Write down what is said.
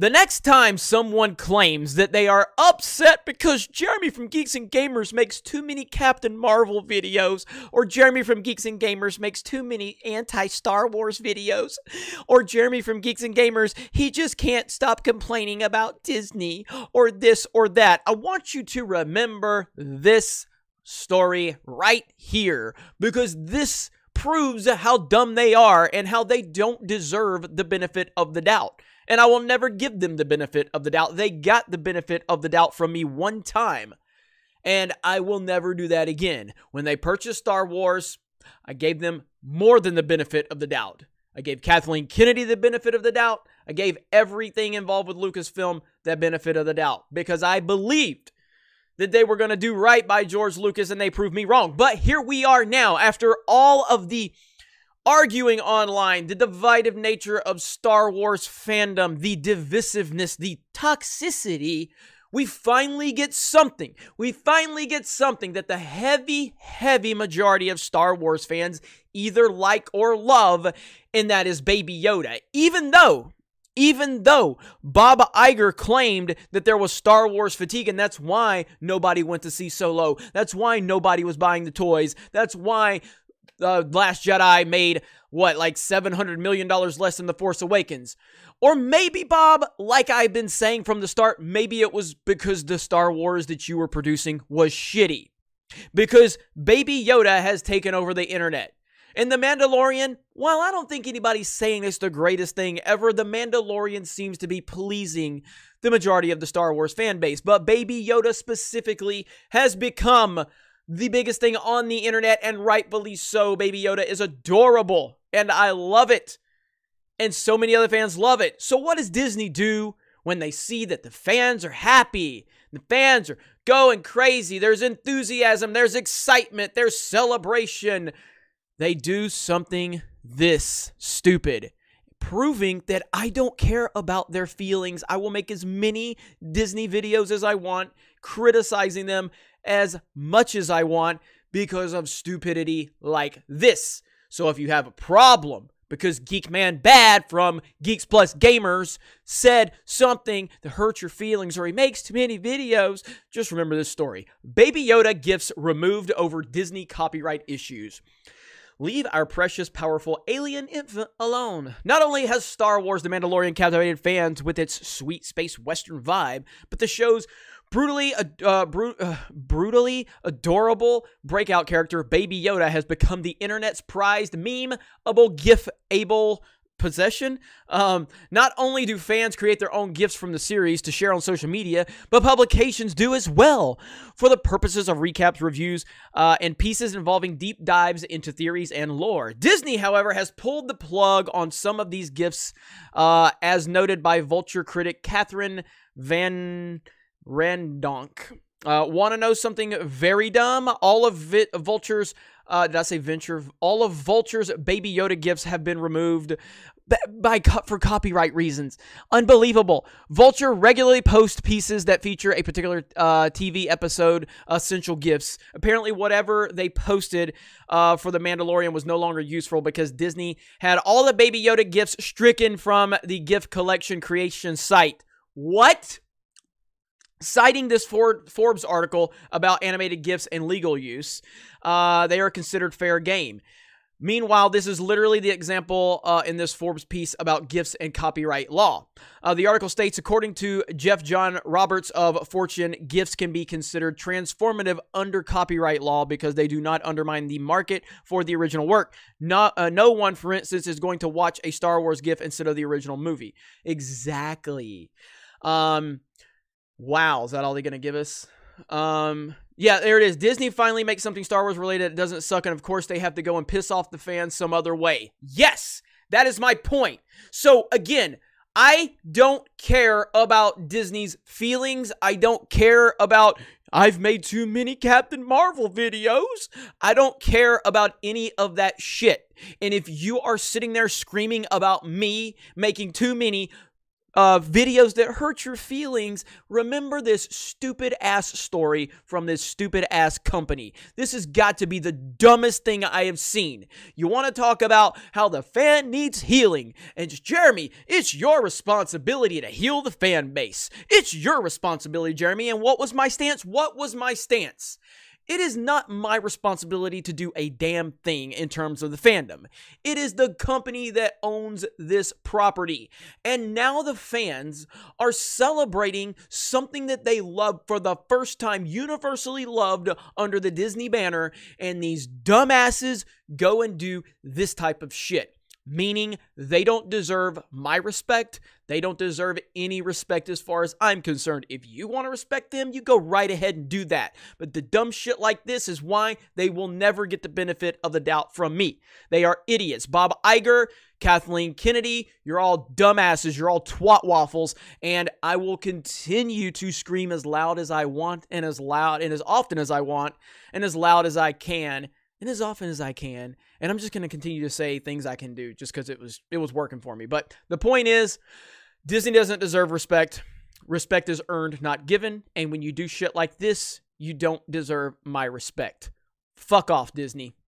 The next time someone claims that they are upset because Jeremy from Geeks and Gamers makes too many Captain Marvel videos, or Jeremy from Geeks and Gamers makes too many anti Star Wars videos, or Jeremy from Geeks and Gamers, he just can't stop complaining about Disney, or this or that, I want you to remember this story right here because this proves how dumb they are and how they don't deserve the benefit of the doubt and I will never give them the benefit of the doubt. They got the benefit of the doubt from me one time, and I will never do that again. When they purchased Star Wars, I gave them more than the benefit of the doubt. I gave Kathleen Kennedy the benefit of the doubt. I gave everything involved with Lucasfilm the benefit of the doubt because I believed that they were going to do right by George Lucas and they proved me wrong. But here we are now after all of the arguing online, the divided nature of Star Wars fandom, the divisiveness, the toxicity, we finally get something. We finally get something that the heavy, heavy majority of Star Wars fans either like or love, and that is Baby Yoda. Even though even though Bob Iger claimed that there was Star Wars fatigue, and that's why nobody went to see Solo. That's why nobody was buying the toys. That's why uh, Last Jedi made what, like $700 million less than The Force Awakens. Or maybe, Bob, like I've been saying from the start, maybe it was because the Star Wars that you were producing was shitty. Because Baby Yoda has taken over the internet. And The Mandalorian, well, I don't think anybody's saying it's the greatest thing ever. The Mandalorian seems to be pleasing the majority of the Star Wars fan base. But Baby Yoda specifically has become the biggest thing on the internet, and rightfully so. Baby Yoda is adorable, and I love it. And so many other fans love it. So, what does Disney do when they see that the fans are happy? The fans are going crazy. There's enthusiasm, there's excitement, there's celebration. They do something this stupid proving that I don't care about their feelings. I will make as many Disney videos as I want, criticizing them as much as I want because of stupidity like this. So if you have a problem because Geekman Bad from Geeks Plus Gamers said something that hurts your feelings or he makes too many videos, just remember this story. Baby Yoda GIFs removed over Disney copyright issues. Leave our precious, powerful alien infant alone. Not only has Star Wars The Mandalorian captivated fans with its sweet space western vibe, but the show's brutally uh, uh, brutally adorable breakout character baby yoda has become the internet's prized meme-able gif-able possession. Um, not only do fans create their own gifs from the series to share on social media but publications do as well. For the purposes of recaps reviews uh, and pieces involving deep dives into theories and lore disney however has pulled the plug on some of these gifs uh, as noted by vulture critic Kathryn van Randonk. Uh, Want to know something very dumb? All of Vulture's, uh, did I say Venture? All of Vulture's Baby Yoda GIFs have been removed by cut for copyright reasons. Unbelievable. Vulture regularly posts pieces that feature a particular uh, TV episode essential GIFs. Apparently, whatever they posted uh, for the Mandalorian was no longer useful because Disney had all the Baby Yoda GIFs stricken from the GIF collection creation site. What? Citing this Forbes article about animated GIFs and legal use, uh, they are considered fair game. Meanwhile, this is literally the example uh, in this Forbes piece about GIFs and copyright law. Uh, the article states, according to Jeff John Roberts of Fortune, GIFs can be considered transformative under copyright law because they do not undermine the market for the original work. No, uh, no one, for instance, is going to watch a Star Wars GIF instead of the original movie. Exactly. Um, Wow, is that all they're gonna give us? Um, yeah, there it is. Disney finally makes something Star Wars related that doesn't suck, and of course they have to go and piss off the fans some other way. Yes, that is my point. So again, I don't care about Disney's feelings. I don't care about I've made too many Captain Marvel videos. I don't care about any of that shit. And if you are sitting there screaming about me making too many uh, videos that hurt your feelings, remember this stupid ass story from this stupid ass company. This has got to be the dumbest thing I have seen. You want to talk about how the fan needs healing, and Jeremy, it's your responsibility to heal the fan base. It's your responsibility, Jeremy. And what was my stance? What was my stance? It is not my responsibility to do a damn thing in terms of the fandom. It is the company that owns this property. And now the fans are celebrating something that they love for the first time, universally loved under the Disney banner, and these dumbasses go and do this type of shit meaning they don't deserve my respect. They don't deserve any respect as far as I'm concerned. If you want to respect them, you go right ahead and do that. But the dumb shit like this is why they will never get the benefit of the doubt from me. They are idiots. Bob Iger, Kathleen Kennedy, you're all dumbasses. You're all twat waffles. And I will continue to scream as loud as I want and as loud and as often as I want and as loud as I can and as often as I can. And I'm just going to continue to say things I can do just because it was it was working for me. But the point is, Disney doesn't deserve respect. Respect is earned, not given. And when you do shit like this, you don't deserve my respect. Fuck off, Disney.